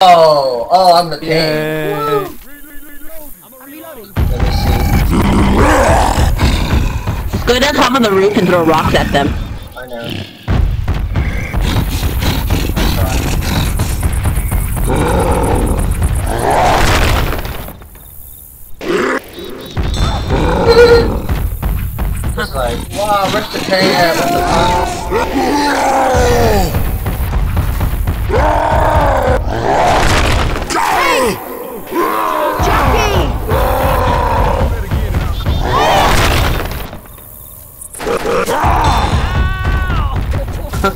Oh, oh, I'm the king. Yay. Let me see. Just go down top of the roof and throw rocks at them. I know. Just like, wow, where's the king at? What the fuck? Two,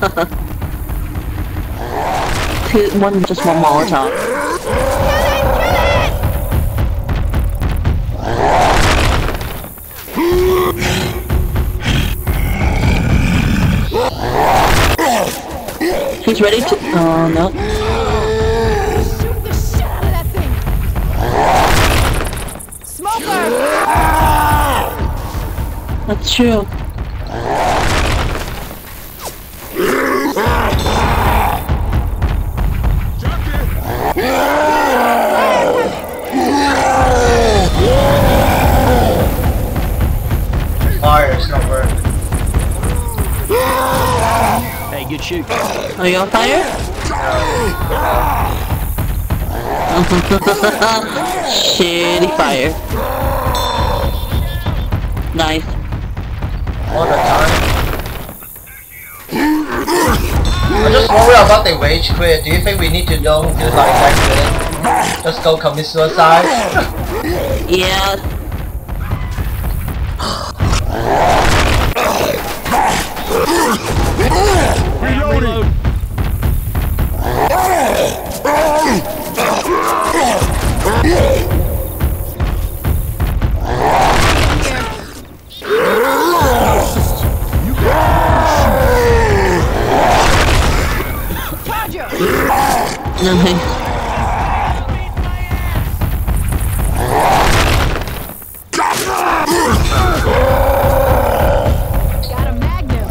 one, just one Molotov. He's ready to. Oh no. Shoot the good shoot. Are you on fire? Shitty fire. Nice. All the time. I just worry about the rage quit. Do you think we need to don't do like that quit? Just go commit suicide? Yeah. Nice. Got a magnum!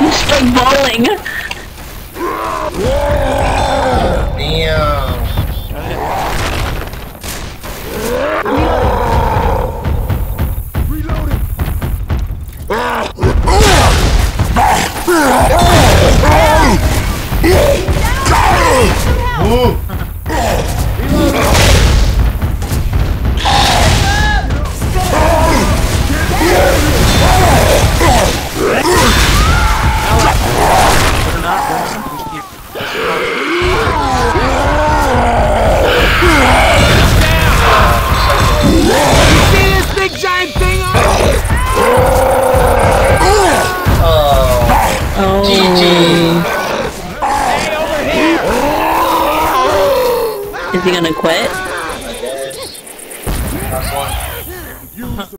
you strike bowling. Ooh. Is he gonna quit? I guess. One.